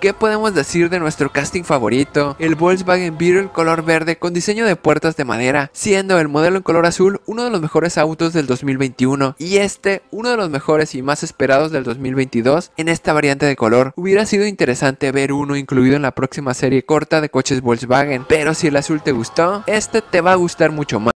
Qué podemos decir de nuestro casting favorito? El Volkswagen Beetle color verde con diseño de puertas de madera, siendo el modelo en color azul uno de los mejores autos del 2021 y este uno de los mejores y más esperados del 2022 en esta variante de color. Hubiera sido interesante ver uno incluido en la próxima serie corta de coches Volkswagen, pero si el azul te gustó, este te va a gustar mucho más.